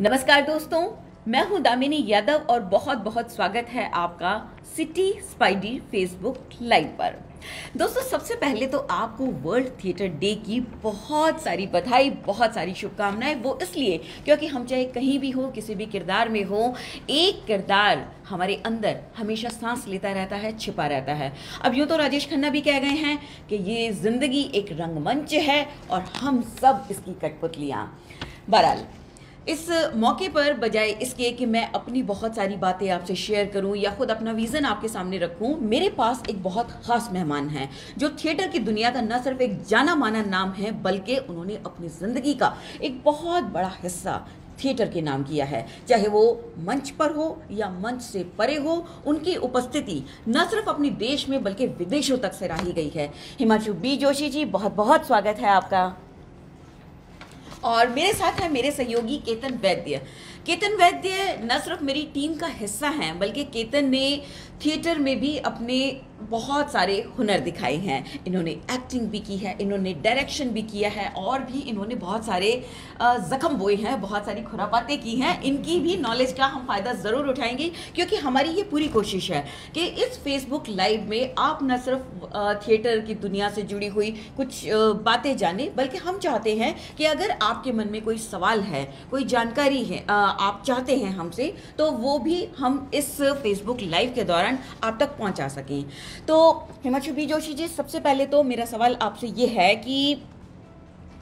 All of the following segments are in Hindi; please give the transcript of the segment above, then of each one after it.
नमस्कार दोस्तों, मैं हूँ दामिनी यादव और बहुत बहुत स्वागत है आपका सिटी स्पाइडी फेसबुक लाइव पर। दोस्तों, सबसे पहले तो आपको वर्ल्ड थिएटर डे की बहुत सारी बधाई, बहुत सारी शुभकामनाएँ, वो इसलिए क्योंकि हम चाहे कहीं भी हो, किसी भी किरदार में हो, एक किरदार हमारे अंदर हमेशा सांस लेता रहता है, छिपा रहता है। अब यूँ तो राजेश खन्ना भी कह गए हैं कि ये ज़िंदगी एक रंगमंच है और हम सब इसकी कठपुतलियाँ। बहरहाल इस मौके पर बजाय इसके कि मैं अपनी बहुत सारी बातें आपसे शेयर करूँ या खुद अपना विज़न आपके सामने रखूँ, मेरे पास एक बहुत ख़ास मेहमान हैं, जो थिएटर की दुनिया का न सिर्फ़ एक जाना माना नाम है, बल्कि उन्होंने अपनी ज़िंदगी का एक बहुत बड़ा हिस्सा थिएटर के नाम किया है। चाहे वो मंच पर हो या मंच से परे हो, उनकी उपस्थिति न सिर्फ़ अपने देश में, बल्कि विदेशों तक से रही गई है। हिमांशु बी जोशी जी बहुत बहुत स्वागत है आपका। और मेरे साथ है मेरे सहयोगी केतन वैद्य। केतन वैद्य न सिर्फ़ मेरी टीम का हिस्सा हैं, बल्कि केतन ने थिएटर में भी अपने बहुत सारे हुनर दिखाए हैं। इन्होंने एक्टिंग भी की है, इन्होंने डायरेक्शन भी किया है और भी इन्होंने बहुत सारे ज़ख्म बोए हैं, बहुत सारी खुरापातें की हैं। इनकी भी नॉलेज का हम फ़ायदा ज़रूर उठाएँगे क्योंकि हमारी ये पूरी कोशिश है कि इस फेसबुक लाइव में आप न सिर्फ़ थिएटर की दुनिया से जुड़ी हुई कुछ बातें जाने, बल्कि हम चाहते हैं कि अगर आपके मन में कोई सवाल है, कोई जानकारी है आप चाहते हैं हमसे तो वो भी हम इस फेसबुक लाइव के दौरान आप तक पहुँचा सकें। तो हिमांशु बी जोशी जी, सबसे पहले तो मेरा सवाल आपसे ये है कि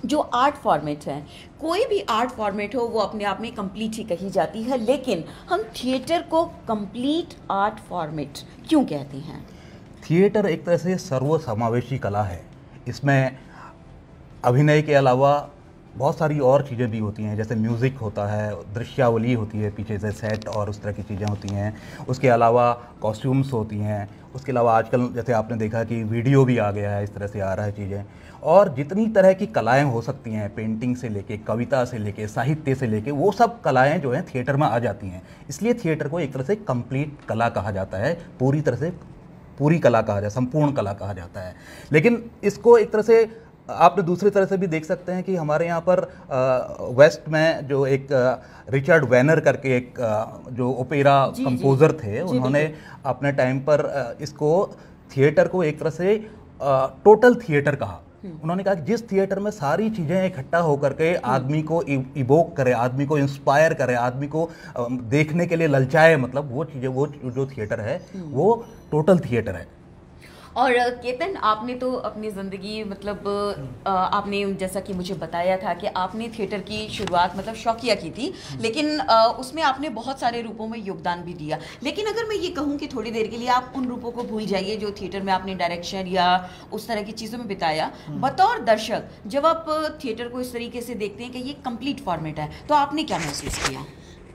जो आर्ट फॉर्मेट है, कोई भी आर्ट फॉर्मेट हो, वो अपने आप में कंप्लीट ही कही जाती है, लेकिन हम थिएटर को कंप्लीट आर्ट फॉर्मेट क्यों कहते हैं? थिएटर एक तरह से सर्वसमावेशी कला है। इसमें अभिनय के अलावा बहुत सारी और चीज़ें भी होती हैं, जैसे म्यूज़िक होता है, दृश्यावली होती है, पीछे से सेट और उस तरह की चीज़ें होती हैं। उसके अलावा कॉस्ट्यूम्स होती हैं। उसके अलावा आजकल जैसे आपने देखा कि वीडियो भी आ गया है, इस तरह से आ रहा है चीज़ें। और जितनी तरह की कलाएँ हो सकती हैं पेंटिंग से लेके, कविता से लेके, साहित्य से लेके, वो सब कलाएँ जो हैं थिएटर में आ जाती हैं। इसलिए थिएटर को एक तरह से कंप्लीट कला कहा जाता है, पूरी तरह से पूरी कला कहा है संपूर्ण कला कहा जाता है। लेकिन इसको एक तरह से आपने दूसरी तरह से भी देख सकते हैं कि हमारे यहाँ पर आ, वेस्ट में जो एक रिचर्ड वैनर करके एक आ, जो ओपेरा कंपोज़र थे उन्होंने अपने टाइम पर इसको थिएटर को एक तरह से टोटल थिएटर कहा हम्म। उन्होंने कहा कि जिस थिएटर में सारी चीज़ें इकट्ठा होकर के हम्म। आदमी को इवोक करे आदमी को इंस्पायर करे आदमी को देखने के लिए ललचाए मतलब वो चीज़ें वो जो थिएटर है हम्म। वो टोटल थिएटर है और केतन आपने तो अपनी ज़िंदगी मतलब आपने जैसा कि मुझे बताया था कि आपने थिएटर की शुरुआत मतलब शौकिया की थी लेकिन उसमें आपने बहुत सारे रूपों में योगदान भी दिया। लेकिन अगर मैं ये कहूँ कि थोड़ी देर के लिए आप उन रूपों को भूल जाइए जो थिएटर में आपने डायरेक्शन या उस तरह की चीज़ों में बिताया। हम्म। बतौर दर्शक जब आप थिएटर को इस तरीके से देखते हैं कि ये कंप्लीट फॉर्मेट है तो आपने क्या महसूस किया?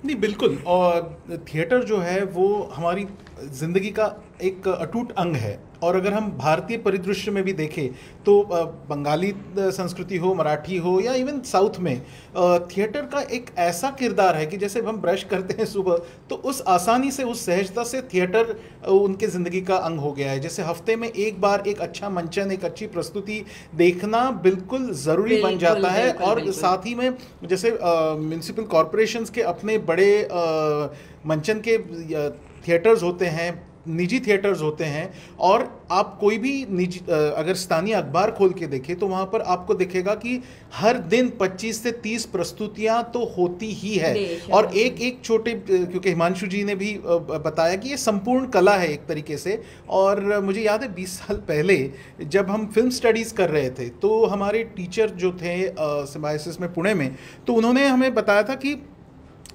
नहीं बिल्कुल और थिएटर जो है वो हमारी ज़िंदगी का एक अटूट अंग है। और अगर हम भारतीय परिदृश्य में भी देखें तो बंगाली संस्कृति हो मराठी हो या इवन साउथ में थिएटर का एक ऐसा किरदार है कि जैसे हम ब्रश करते हैं सुबह तो उस आसानी से उस सहजता से थिएटर उनके ज़िंदगी का अंग हो गया है। जैसे हफ़्ते में एक बार एक अच्छा मंचन एक अच्छी प्रस्तुति देखना बिल्कुल ज़रूरी बन जाता है। और साथ ही में जैसे म्यूनसिपल कॉरपोरेशन के अपने बड़े मंचन के थिएटर्स होते हैं निजी थिएटर्स होते हैं और आप कोई भी निजी अगर स्थानीय अखबार खोल के देखें तो वहाँ पर आपको दिखेगा कि हर दिन 25 से 30 प्रस्तुतियाँ तो होती ही है। और एक एक छोटे क्योंकि हिमांशु जी ने भी बताया कि ये संपूर्ण कला है एक तरीके से। और मुझे याद है 20 साल पहले जब हम फ़िल्म स्टडीज़ कर रहे थे तो हमारे टीचर जो थे सिम्बाइसिस में पुणे में तो उन्होंने हमें बताया था कि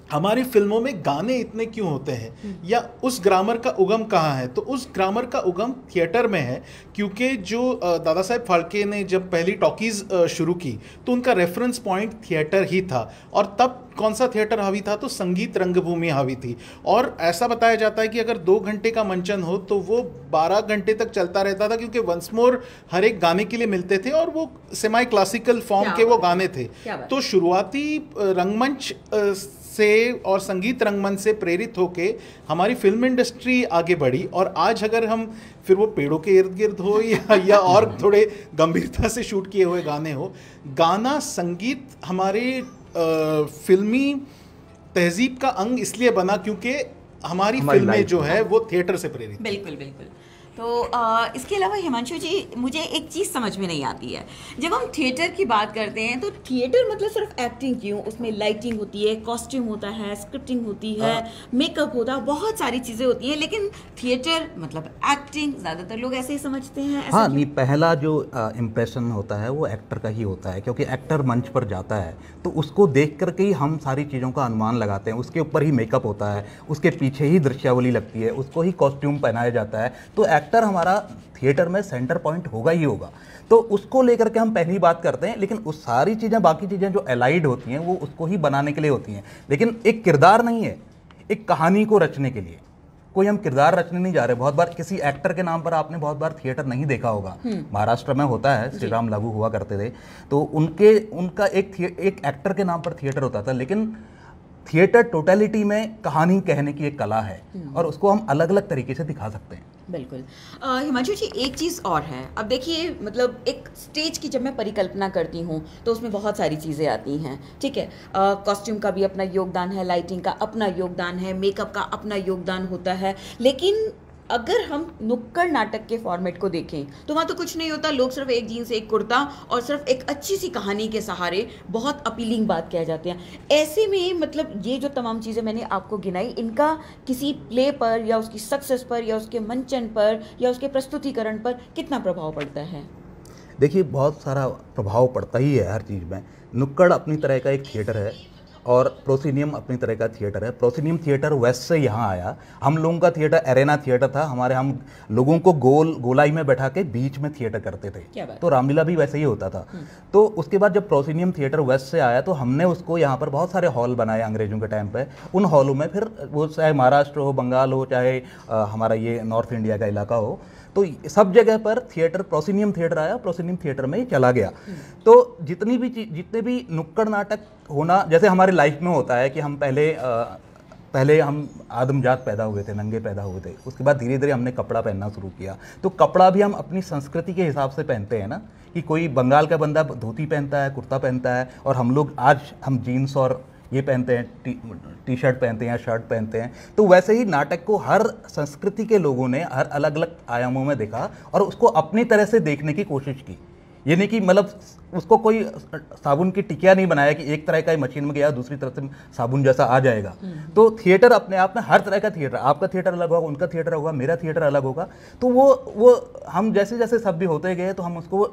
हमारी फ़िल्मों में गाने इतने क्यों होते हैं? हम्म। या उस ग्रामर का उगम कहाँ है? तो उस ग्रामर का उगम थिएटर में है क्योंकि जो दादा साहेब फाल्के ने जब पहली टॉकीज़ शुरू की तो उनका रेफरेंस पॉइंट थिएटर ही था। और तब कौन सा थिएटर हावी था? तो संगीत रंगभूमि हावी थी। और ऐसा बताया जाता है कि अगर दो घंटे का मंचन हो तो वो बारह घंटे तक चलता रहता था क्योंकि वंस मोर हर एक गाने के लिए मिलते थे और वो सेमाई क्लासिकल फॉर्म के वो गाने थे। तो शुरुआती रंगमंच से और संगीत रंगमंच से प्रेरित होके हमारी फ़िल्म इंडस्ट्री आगे बढ़ी और आज अगर हम फिर वो पेड़ों के इर्द गिर्द हो या या और थोड़े गंभीरता से शूट किए हुए गाने हो गाना संगीत हमारे आ, फिल्मी तहजीब का अंग इसलिए बना क्योंकि हमारी हमारी फ़िल्में जो है वो थिएटर से प्रेरित बिल्कुल बिल्कुल। तो आ, इसके अलावा हिमांशु जी मुझे एक चीज़ समझ में नहीं आती है। जब हम थिएटर की बात करते हैं तो थिएटर मतलब सिर्फ़ एक्टिंग क्यों? उसमें लाइटिंग होती है कॉस्ट्यूम होता है स्क्रिप्टिंग होती है मेकअप होता है बहुत सारी चीज़ें होती हैं लेकिन थिएटर मतलब एक्टिंग ज़्यादातर लोग ऐसे ही समझते हैं हाँ नहीं पहला जो इम्प्रेशन होता है वो एक्टर का ही होता है क्योंकि एक्टर मंच पर जाता है। तो उसको देख करके ही हम सारी चीज़ों का अनुमान लगाते हैं उसके ऊपर ही मेकअप होता है उसके पीछे ही दृश्यावली लगती है उसको ही कॉस्ट्यूम पहनाया जाता है तो एक्टर हमारा थिएटर में सेंटर पॉइंट होगा ही होगा। तो उसको लेकर के हम पहली बात करते हैं लेकिन उस सारी चीज़ें बाकी चीज़ें जो एलाइड होती हैं वो उसको ही बनाने के लिए होती हैं। लेकिन एक किरदार नहीं है एक कहानी को रचने के लिए। कोई हम किरदार रचने नहीं जा रहे बहुत बार किसी एक्टर के नाम पर आपने बहुत बार थिएटर नहीं देखा होगा। महाराष्ट्र में होता है श्री राम लागू हुआ करते थे। तो उनके उनका एक एक एक्टर के नाम पर थिएटर होता था लेकिन थिएटर टोटलिटी में कहानी कहने की एक कला है और उसको हम अलग अलग तरीके से दिखा सकते हैं। बिल्कुल। हिमांशु जी, एक चीज़ और है। अब देखिए मतलब एक स्टेज की जब मैं परिकल्पना करती हूँ तो उसमें बहुत सारी चीज़ें आती हैं, ठीक है? कॉस्ट्यूम का भी अपना योगदान है, लाइटिंग का अपना योगदान है, मेकअप का अपना योगदान होता है, लेकिन अगर हम नुक्कड़ नाटक के फॉर्मेट को देखें तो वहाँ तो कुछ नहीं होता। लोग सिर्फ़ एक जीन्स एक कुर्ता और सिर्फ़ एक अच्छी सी कहानी के सहारे बहुत अपीलिंग बात कह जाते हैं। ऐसे में मतलब ये जो तमाम चीज़ें मैंने आपको गिनाई, इनका किसी प्ले पर या उसकी सक्सेस पर या उसके मंचन पर या उसके प्रस्तुतिकरण पर कितना प्रभाव पड़ता है? देखिए, बहुत सारा प्रभाव पड़ता ही है हर चीज़ में। नुक्कड़ अपनी तरह का एक थिएटर है। और प्रोसीनियम अपनी तरह का थिएटर है। प्रोसीनियम थिएटर वेस्ट से यहाँ आया। हम लोगों का थिएटर एरेना थिएटर था। हमारे हम लोगों को गोल गोलाई में बैठा के बीच में थिएटर करते थे। तो रामलीला भी वैसे ही होता था। तो उसके बाद जब प्रोसीनियम थिएटर वेस्ट से आया तो हमने उसको यहाँ पर बहुत सारे हॉल बनाए अंग्रेज़ों के टाइम पर उन हॉलों में फिर वो चाहे महाराष्ट्र हो बंगाल हो चाहे हमारा ये नॉर्थ इंडिया का इलाका हो तो सब जगह पर थिएटर प्रोसिनियम थिएटर आया प्रोसीनियम थिएटर में चला गया। तो जितनी भी जितने भी नुक्कड़ नाटक होना जैसे हमारे लाइफ में होता है कि हम पहले अ, पहले हम आदमजात पैदा हुए थे नंगे पैदा हुए थे उसके बाद धीरे धीरे हमने कपड़ा पहनना शुरू किया। तो कपड़ा भी हम अपनी संस्कृति के हिसाब से पहनते हैं ना कि कोई बंगाल का बंदा धोती पहनता है कुर्ता पहनता है और हम लोग आज हम जीन्स और ये पहनते हैं, टी टी शर्ट पहनते हैं शर्ट पहनते हैं। तो वैसे ही नाटक को हर संस्कृति के लोगों ने हर अलग अलग आयामों में देखा और उसको अपनी तरह से देखने की कोशिश की। यानी कि मतलब उसको कोई साबुन की टिकिया नहीं बनाया कि एक तरह का ही मशीन में गया, दूसरी तरफ़ से साबुन जैसा आ जाएगा। तो थिएटर अपने आप में हर तरह का थिएटर, आपका थिएटर अलग होगा, उनका थिएटर होगा, मेरा थिएटर अलग होगा। तो वो वो हम जैसे जैसे सब भी होते गए तो हम उसको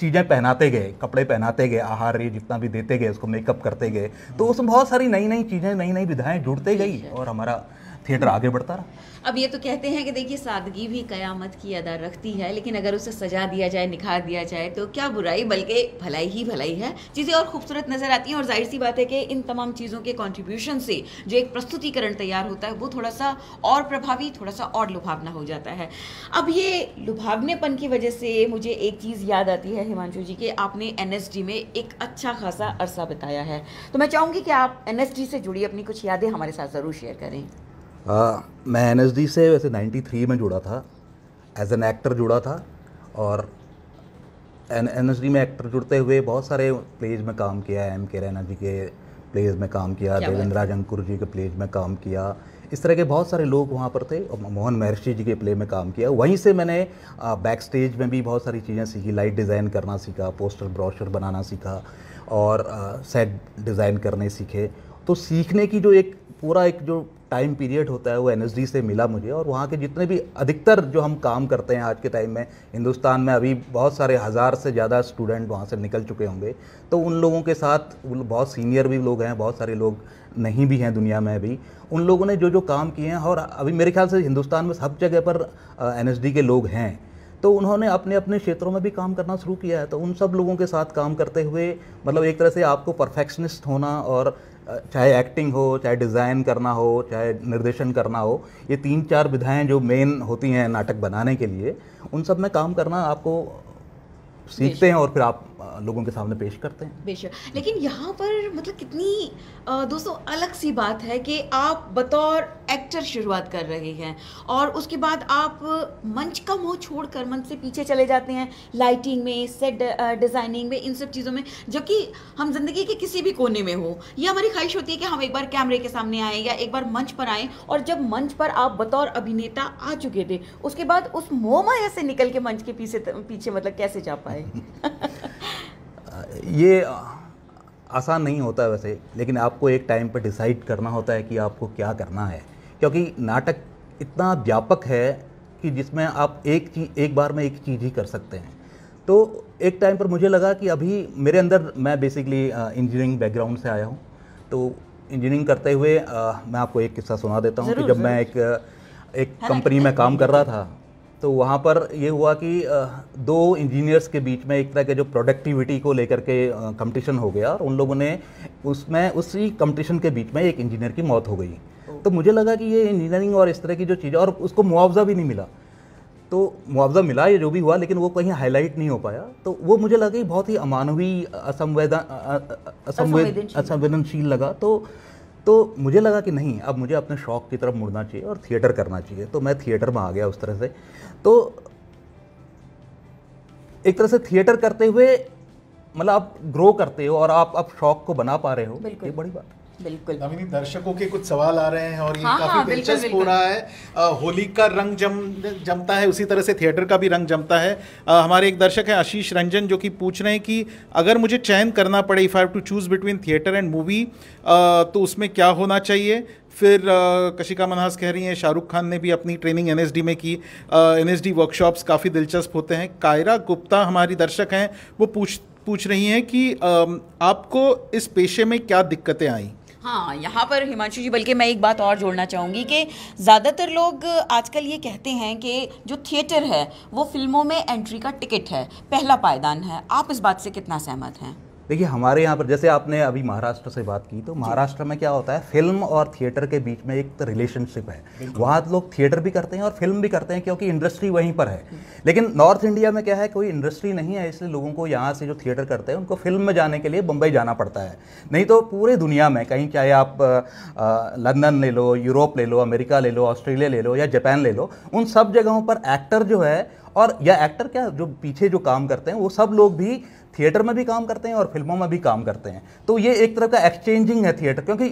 चीज़ें पहनाते गए कपड़े पहनाते गए आहार रे जितना भी देते गए उसको मेकअप करते गए तो उसमें बहुत सारी नई नई चीज़ें नई नई विधाएँ जुड़ते गई और हमारा थिएटर आगे बढ़ता रहा? अब ये तो कहते हैं कि देखिए, सादगी भी कयामत की अदा रखती है, लेकिन अगर उसे सजा दिया जाए, निखार दिया जाए तो क्या बुराई, बल्कि भलाई ही भलाई है? चीज़ें और खूबसूरत नज़र आती हैं, और ज़ाहिर सी बात है कि इन तमाम चीज़ों के कंट्रीब्यूशन से जो एक प्रस्तुतिकरण तैयार होता है, वो थोड़ा सा और प्रभावी, थोड़ा सा और लुभावना हो जाता है। अब ये लुभावनेपन की वजह से मुझे एक चीज़ याद आती है, हिमांशु जी, कि आपने एनएसडी में एक अच्छा खासा अरसा बताया है। तो मैं चाहूँगी कि आप एनएसडी से जुड़ी अपनी कुछ यादें हमारे साथ ज़रूर शेयर करें। आ, मैं एनएसडी से वैसे 93 में जुड़ा था एज एन एक्टर जुड़ा था और एन एन में एक्टर जुड़ते हुए बहुत सारे प्लेज में काम किया एम के रैना जी के प्लेज में काम किया देवेंद्र अंकुर जी के प्लेज में काम किया इस तरह के बहुत सारे लोग वहाँ पर थे और मोहन महर्षि जी के प्ले में काम किया। वहीं से मैंने बैक स्टेज में भी बहुत सारी चीज़ें सीखी लाइट डिज़ाइन करना सीखा पोस्टर ब्रोशर बनाना सीखा और सेट डिज़ाइन करने सीखे। तो सीखने की जो एक पूरा एक जो टाइम पीरियड होता है, वो एनएसडी से मिला मुझे और वहाँ के जितने भी अधिकतर जो हम काम करते हैं आज के टाइम में, हिंदुस्तान में अभी बहुत सारे हज़ार से ज़्यादा स्टूडेंट वहाँ से निकल चुके होंगे तो उन लोगों के साथ बहुत सीनियर भी लोग हैं, बहुत सारे लोग नहीं भी हैं दुनिया में अभी, उन लोगों ने जो जो काम किए हैं और अभी मेरे ख्याल से हिंदुस्तान में सब जगह पर एनएसडी के लोग हैं तो उन्होंने अपने अपने क्षेत्रों में भी काम करना शुरू किया है तो उन सब लोगों के साथ काम करते हुए मतलब एक तरह से आपको परफेक्शनिस्ट होना और चाहे एक्टिंग हो चाहे डिज़ाइन करना हो चाहे निर्देशन करना हो ये तीन चार विधाएँ जो मेन होती हैं नाटक बनाने के लिए उन सब में काम करना आपको सीखते हैं और फिर आप लोगों के सामने पेश करते हैं। बेशक। लेकिन यहाँ पर मतलब कितनी दोस्तों, अलग सी बात है कि आप बतौर एक्टर शुरुआत कर रहे हैं और उसके बाद आप मंच का मोह छोड़ कर मंच से पीछे चले जाते हैं लाइटिंग में सेट डिज़ाइनिंग में, इन सब चीज़ों में, जो कि हम ज़िंदगी के किसी भी कोने में हो। ये हमारी ख्वाहिश होती है कि हम एक बार कैमरे के सामने आए या एक बार मंच पर आए और जब मंच पर आप बतौर अभिनेता आ चुके थे, उसके बाद उस मोह माया से निकल के मंच के पीछे पीछे मतलब कैसे जा पाए? ये आसान नहीं होता है वैसे लेकिन आपको एक टाइम पर डिसाइड करना होता है कि आपको क्या करना है। क्योंकि नाटक इतना व्यापक है कि जिसमें आप एक चीज़ एक बार में एक चीज़ ही कर सकते हैं। तो एक टाइम पर मुझे लगा कि अभी मेरे अंदर मैं बेसिकली इंजीनियरिंग बैकग्राउंड से आया हूँ। तो इंजीनियरिंग करते हुए अ, मैं आपको एक किस्सा सुना देता हूँ कि जब मैं एक एक कंपनी में काम कर रहा था तो वहाँ पर ये हुआ कि दो इंजीनियर्स के बीच में एक तरह के जो प्रोडक्टिविटी को लेकर के कंपटीशन हो गया और उन लोगों ने उसमें उसी कंपटीशन के बीच में एक इंजीनियर की मौत हो गई। तो मुझे लगा कि ये इंजीनियरिंग और इस तरह की जो चीज़ें और उसको मुआवजा भी नहीं मिला। तो मुआवजा मिला ये जो भी हुआ लेकिन वो कहीं हाईलाइट नहीं हो पाया। तो वो मुझे लगा कि बहुत ही अमानवीय असंवेदन असंवेद असंवेदनशील। असंवेदनशील लगा। तो तो मुझे लगा कि नहीं अब मुझे अपने शौक की तरफ़ मुड़ना चाहिए और थिएटर करना चाहिए। तो मैं थिएटर में आ गया उस तरह से। तो एक तरह से थिएटर करते हुए मतलब आप ग्रो करते हो और आप अब शौक को बना पा रहे हो। बिल्कुल। ये बड़ी बात। है बिल्कुल। दर्शकों के कुछ सवाल आ रहे हैं और ये हाँ, काफ़ी हाँ, दिलचस्प हो रहा है। होली का रंग जम जमता है उसी तरह से थिएटर का भी रंग जमता है। अ, हमारे एक दर्शक हैं आशीष रंजन जो कि पूछ रहे हैं कि अगर मुझे चयन करना पड़े if I have to choose between theatre and movie तो उसमें क्या होना चाहिए? फिर कशिका मनहास कह रही हैं शाहरुख खान ने भी अपनी ट्रेनिंग एनएसडी में की। एनएसडी वर्कशॉप्स काफ़ी दिलचस्प होते हैं। कायरा गुप्ता हमारी दर्शक हैं वो पूछ पूछ रही हैं कि आपको इस पेशे में क्या दिक्कतें आई? हाँ यहाँ पर हिमांशु जी, बल्कि मैं एक बात और जोड़ना चाहूँगी कि ज़्यादातर लोग आजकल ये कहते हैं कि जो थिएटर है, वो फ़िल्मों में एंट्री का टिकट है, पहला पायदान है। आप इस बात से कितना सहमत हैं? देखिए हमारे यहाँ पर जैसे आपने अभी महाराष्ट्र से बात की तो महाराष्ट्र में क्या होता है फ़िल्म और थिएटर के बीच में एक रिलेशनशिप है। वहाँ लोग थिएटर भी करते हैं और फ़िल्म भी करते हैं क्योंकि इंडस्ट्री वहीं पर है। लेकिन नॉर्थ इंडिया में क्या है कोई इंडस्ट्री नहीं है इसलिए लोगों को यहाँ से जो थिएटर करते हैं उनको फ़िल्म में जाने के लिए मुंबई जाना पड़ता है। नहीं तो पूरे दुनिया में कहीं चाहे आप लंदन ले लो यूरोप ले लो अमेरिका ले लो ऑस्ट्रेलिया ले लो या जापान ले लो उन सब जगहों पर एक्टर जो है और या एक्टर क्या जो पीछे जो काम करते हैं वो सब लोग भी थिएटर में भी काम करते हैं और फ़िल्मों में भी काम करते हैं। तो ये एक तरह का एक्सचेंजिंग है थिएटर क्योंकि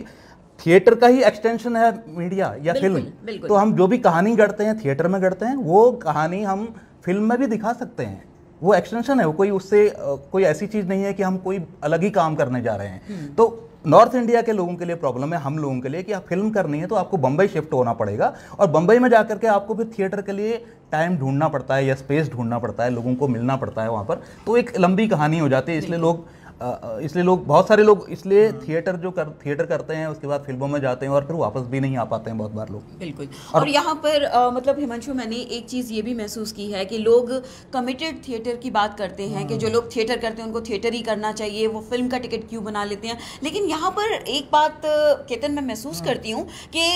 थिएटर का ही एक्सटेंशन है मीडिया या बिल्कुल, फ़िल्म। बिल्कुल। तो हम जो भी कहानी गढ़ते हैं थिएटर में गढ़ते हैं वो कहानी हम फ़िल्म में भी दिखा सकते हैं। वो एक्सटेंशन है वो कोई उससे कोई ऐसी चीज़ नहीं है कि हम कोई अलग ही काम करने जा रहे हैं। तो नॉर्थ इंडिया के लोगों के लिए प्रॉब्लम है, हम लोगों के लिए कि आप फ़िल्म करनी है तो आपको बम्बई शिफ्ट होना पड़ेगा और बम्बई में जाकर के आपको फिर थिएटर के लिए टाइम ढूंढना पड़ता है या स्पेस ढूंढना पड़ता है, लोगों को मिलना पड़ता है वहाँ पर। तो एक लंबी कहानी हो जाती है, इसलिए लोग इसलिए लोग बहुत सारे लोग इसलिए थिएटर जो कर थिएटर करते हैं उसके बाद फ़िल्मों में जाते हैं और फिर वापस भी नहीं आ पाते हैं बहुत बार लोग। बिल्कुल। और और यहाँ पर अ, मतलब हिमांशु मैंने एक चीज़ ये भी महसूस की है कि लोग कमिटेड थिएटर की बात करते हैं कि जो लोग थिएटर करते हैं उनको थिएटर ही करना चाहिए वो फ़िल्म का टिकट क्यों बना लेते हैं? लेकिन यहाँ पर एक बात केतन मैं महसूस करती हूँ कि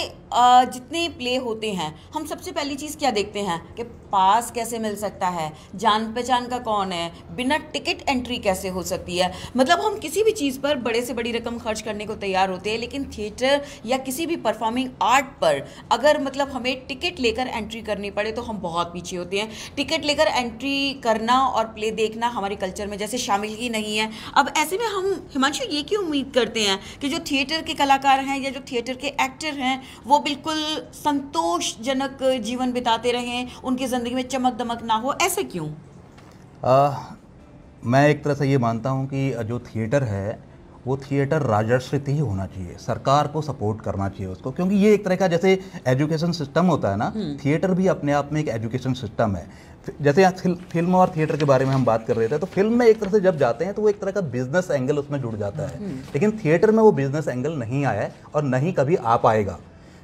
जितने प्ले होते हैं हम सबसे पहली चीज़ क्या देखते हैं? कि पास कैसे मिल सकता है? जान पहचान का कौन है? बिना टिकट एंट्री कैसे हो सकती है? मतलब हम किसी भी चीज़ पर बड़े से बड़ी रकम खर्च करने को तैयार होते हैं, लेकिन थिएटर या किसी भी परफॉर्मिंग आर्ट पर अगर मतलब हमें टिकट लेकर एंट्री करनी पड़े तो हम बहुत पीछे होते हैं। टिकट लेकर एंट्री करना और प्ले देखना हमारे कल्चर में जैसे शामिल ही नहीं है। अब ऐसे में हम, हिमांशु, ये क्यों उम्मीद करते हैं कि जो थिएटर के कलाकार हैं या जो थिएटर के एक्टर हैं, वो बिल्कुल संतोषजनक जीवन बिताते रहें, उनकी ज़िंदगी में चमक दमक ना हो? ऐसे क्यों? मैं एक तरह से ये मानता हूँ कि जो थिएटर है वो थिएटर राजस्वित ही होना चाहिए। सरकार को सपोर्ट करना चाहिए उसको क्योंकि ये एक तरह का जैसे एजुकेशन सिस्टम होता है ना थिएटर भी अपने आप में एक एजुकेशन सिस्टम है। जैसे यहाँ फिल, फ़िल्म और थिएटर के बारे में हम बात कर रहे थे तो फ़िल्म में एक तरह से जब जाते हैं तो वो एक तरह का बिज़नेस एंगल उसमें जुड़ जाता है। लेकिन थिएटर में वो बिज़नेस एंगल नहीं आया है और नहीं कभी आ पाएगा।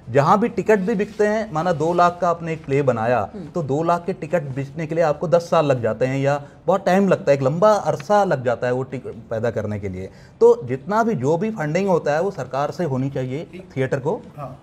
जहाँ भी टिकट भी बिकते हैं माना दो लाख का आपने एक प्ले बनाया तो दो लाख के टिकट बेचने के लिए आपको दस साल लग जाते हैं या बहुत टाइम लगता है एक लंबा अरसा लग जाता है वो टिकट पैदा करने के लिए। तो जितना भी जो भी फंडिंग होता है वो सरकार से होनी चाहिए थिएटर को। हाँ।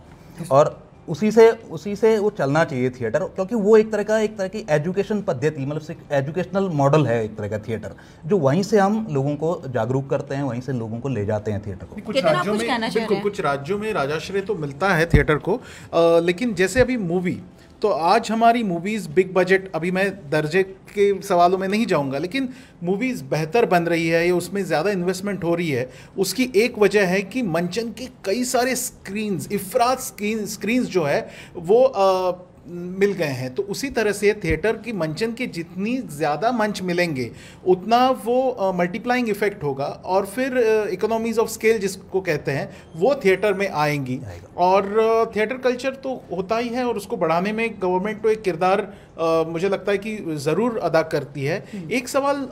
और उसी से उसी से वो चलना चाहिए थिएटर क्योंकि वो एक तरह का एक तरह की एजुकेशन पद्धति मतलब एजुकेशनल मॉडल है एक तरह का थिएटर जो वहीं से हम लोगों को जागरूक करते हैं वहीं से लोगों को ले जाते हैं थिएटर को। कुछ राज्यों में बिल्कुल कुछ राज्यों में राजाश्रय तो मिलता है थिएटर को आ, लेकिन जैसे अभी मूवी तो आज हमारी मूवीज़ बिग बजट अभी मैं दर्जे के सवालों में नहीं जाऊँगा लेकिन मूवीज़ बेहतर बन रही है या उसमें ज़्यादा इन्वेस्टमेंट हो रही है उसकी एक वजह है कि मंचन के कई सारे स्क्रीन्स इफरात स्क्रीन स्क्रीन्स जो है वो अ, मिल गए हैं। तो उसी तरह से थिएटर की मंचन के जितनी ज़्यादा मंच मिलेंगे उतना वो मल्टीप्लाइंग इफ़ेक्ट होगा और फिर इकोनॉमीज ऑफ़ स्केल जिसको कहते हैं वो थिएटर में आएँगी। और थिएटर कल्चर तो होता ही है और उसको बढ़ाने में गवर्नमेंट तो एक किरदार मुझे लगता है कि ज़रूर अदा करती है। एक सवाल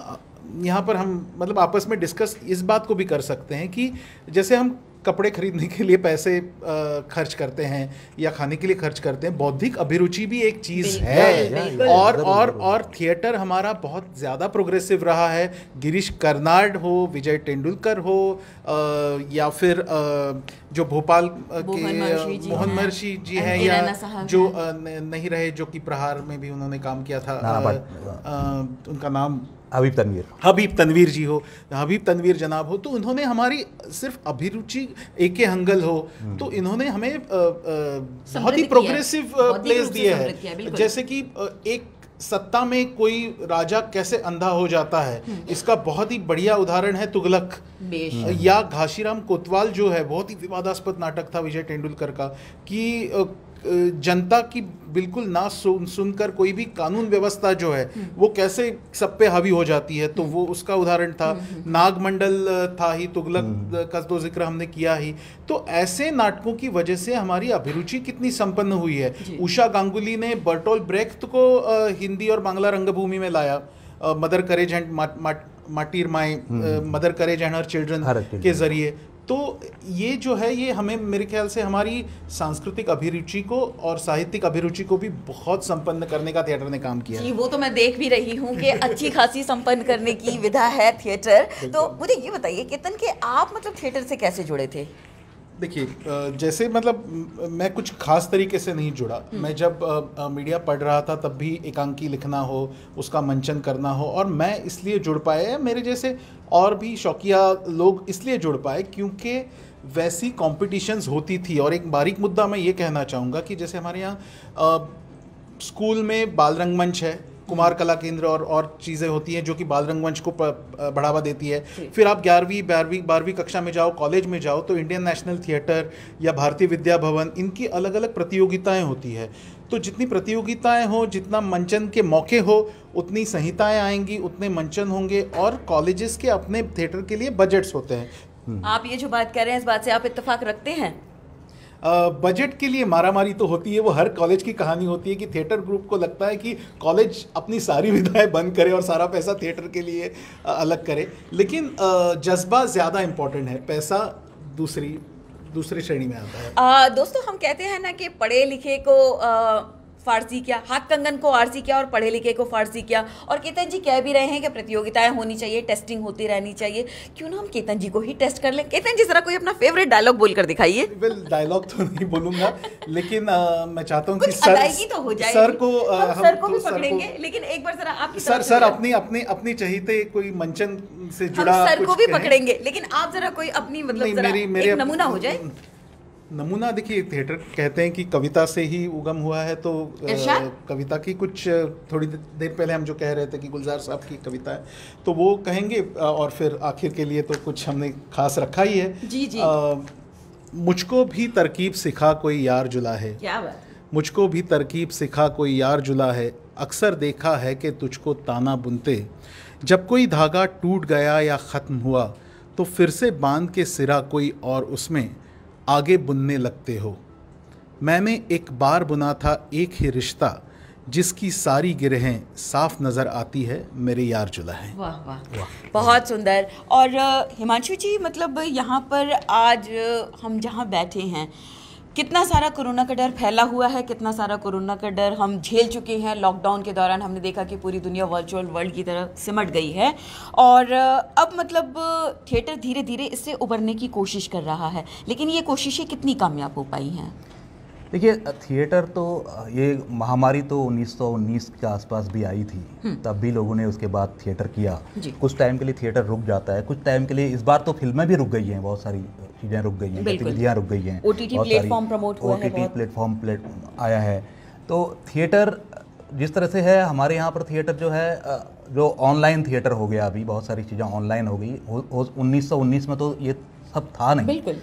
यहाँ पर हम मतलब आपस में डिस्कस इस बात को भी कर सकते हैं कि जैसे हम कपड़े खरीदने के लिए पैसे खर्च करते हैं या खाने के लिए खर्च करते हैं बौद्धिक अभिरुचि भी एक चीज़ है। और और। और थिएटर हमारा बहुत ज़्यादा प्रोग्रेसिव रहा है गिरीश कर्नाड हो विजय तेंदुलकर हो या फिर जो भोपाल के मोहन महर्षि जी हैं या जो नहीं रहे जो कि प्रहार में भी उन्होंने काम किया था हाँ, उनका नाम हबीब तनवीर। हबीब तनवीर जी हो हबीब तनवीर जनाब हो तो उन्होंने हमारी सिर्फ़ अभिरुचि ए के हंगल हो तो इन्होंने हमें बहुत ही प्रोग्रेसिव प्लेस दिए है, जैसे कि एक सत्ता में कोई राजा कैसे अंधा हो जाता है इसका बहुत ही बढ़िया उदाहरण है तुगलक। या घाशीराम कोतवाल जो है बहुत ही विवादास्पद नाटक था विजय तेंदुलकर का कि जनता की बिल्कुल ना सुन सुनकर कोई भी कानून व्यवस्था जो है वो कैसे सब पे हावी हो जाती है? तो वो उसका उदाहरण था। नागमंडल था ही तुगलक का तो ज़िक्र हमने किया ही। तो ऐसे नाटकों की वजह से हमारी अभिरुचि कितनी संपन्न हुई है। उषा गांगुली ने बर्टोल ब्रेख्त को हिंदी और बांग्ला रंगभूमि में लाया। मदर करेज एंड माटीर my Mother Courage and her children. के ज़रिए। तो ये जो है ये हमें मेरे ख्याल से हमारी सांस्कृतिक अभिरुचि को और साहित्यिक अभिरुचि को भी बहुत संपन्न करने का थिएटर ने काम किया जी वो तो मैं देख भी रही हूँ कि अच्छी खासी संपन्न करने की विधा है थिएटर तो मुझे ये बताइए केतन के आप मतलब थिएटर से कैसे जुड़े थे? देखिए जैसे मतलब मैं कुछ खास तरीके से नहीं जुड़ा। मैं जब अ, मीडिया पढ़ रहा था तब भी एकांकी लिखना हो उसका मंचन करना हो और मैं इसलिए जुड़ पाया मेरे जैसे और भी शौकिया लोग इसलिए जुड़ पाए क्योंकि वैसी कॉम्पिटिशन्स होती थी। और एक बारीक मुद्दा मैं ये कहना चाहूँगा कि जैसे हमारे यहाँ स्कूल में बाल रंगमंच है कुमार कला केंद्र और और चीज़ें होती हैं जो कि बाल रंगमंच को बढ़ावा देती है। फिर आप ग्यारहवीं बारहवीं बारहवीं कक्षा में जाओ कॉलेज में जाओ तो इंडियन नेशनल थिएटर या भारतीय विद्या भवन इनकी अलग अलग प्रतियोगिताएँ होती है। तो जितनी प्रतियोगिताएँ हो जितना मंचन के मौके हो उतनी संहिताएँ आएँगी उतने मंचन होंगे और कॉलेजेस के अपने थिएटर के लिए बजट्स होते हैं। आप ये जो बात कर रहे हैं इस बात से आप इत्तेफाक रखते हैं? बजट के लिए मारामारी तो होती है वो हर कॉलेज की कहानी होती है कि थिएटर ग्रुप को लगता है कि कॉलेज अपनी सारी विधाएँ बंद करे और सारा पैसा थिएटर के लिए अलग करे। लेकिन जज्बा ज़्यादा इम्पोर्टेंट है पैसा दूसरी दूसरी श्रेणी में आता है। आ, दोस्तों हम कहते हैं ना कि पढ़े लिखे को आ, फारसी क्या हाथ कंगन को आरसी क्या और पढ़े लिखे को फारसी क्या। और केतन जी कह भी रहे हैं कि प्रतियोगिताएँ होनी चाहिए टेस्टिंग होती रहनी चाहिए। क्यों ना हम केतन जी को ही टेस्ट कर लें? केतन जी जरा कोई अपना फेवरेट डायलॉग बोलकर दिखाइए। वेल डायलॉग तो नहीं बोलूँगा लेकिन अ, मैं चाहता हूँ कि सर तो हो जाएगी। सर को हम हम सर को तो भी पकड़ेंगे लेकिन एक बार जरा आप सर सर अपनी अपनी अपनी चहीते कोई मंचन से जुड़ा सर को भी पकड़ेंगे लेकिन आप जरा कोई अपनी मतलब मेरी नमूना हो जाए। नमूना देखिए थिएटर कहते हैं कि कविता से ही उगम हुआ है तो इरशाद? कविता की कुछ थोड़ी देर पहले हम जो कह रहे थे कि गुलजार साहब की कविता है तो वो कहेंगे और फिर आखिर के लिए तो कुछ हमने खास रखा ही है। जी, जी। अ, मुझको भी तरकीब सिखा कोई यार जुला है। क्या बात। मुझको भी तरकीब सिखा कोई यार जुला है। अक्सर देखा है कि तुझको ताना बुनते। जब कोई धागा टूट गया या ख़त्म हुआ तो फिर से बाँध के सिरा कोई और उसमें। आगे बुनने लगते हो। मैंने एक बार बुना था एक ही रिश्ता जिसकी सारी गिरहें साफ़ नज़र आती है मेरे यार जुला है। वाह वाह। वाह। बहुत सुंदर। और हिमांशु जी मतलब यहाँ पर आज हम जहाँ बैठे हैं कितना सारा कोरोना का डर फैला हुआ है कितना सारा कोरोना का डर हम झेल चुके हैं। लॉकडाउन के दौरान हमने देखा कि पूरी दुनिया वर्चुअल वर्ल्ड की तरह सिमट गई है। और अब मतलब थिएटर धीरे धीरे इससे उबरने की कोशिश कर रहा है। लेकिन ये कोशिशें कितनी कामयाब हो पाई हैं? देखिए थिएटर तो ये महामारी तो 1919 के आसपास भी आई थी। तब भी लोगों ने उसके बाद थिएटर किया। कुछ टाइम के लिए थिएटर रुक जाता है कुछ टाइम के लिए इस बार तो फ़िल्में भी रुक गई हैं बहुत सारी। चीज़ें रुक गई हैं गतिविधियाँ रुक गई हैं। प्लेटफॉर्म प्रमोट हुआ है OTT प्लेटफॉर्म प्लेट आया है। तो थिएटर जिस तरह से है हमारे यहाँ पर थिएटर जो है जो ऑनलाइन थिएटर हो गया अभी बहुत सारी चीज़ें ऑनलाइन हो गई। उन्नीस सौ उन्नीस में तो ये सब था नहीं। बिल्कुल।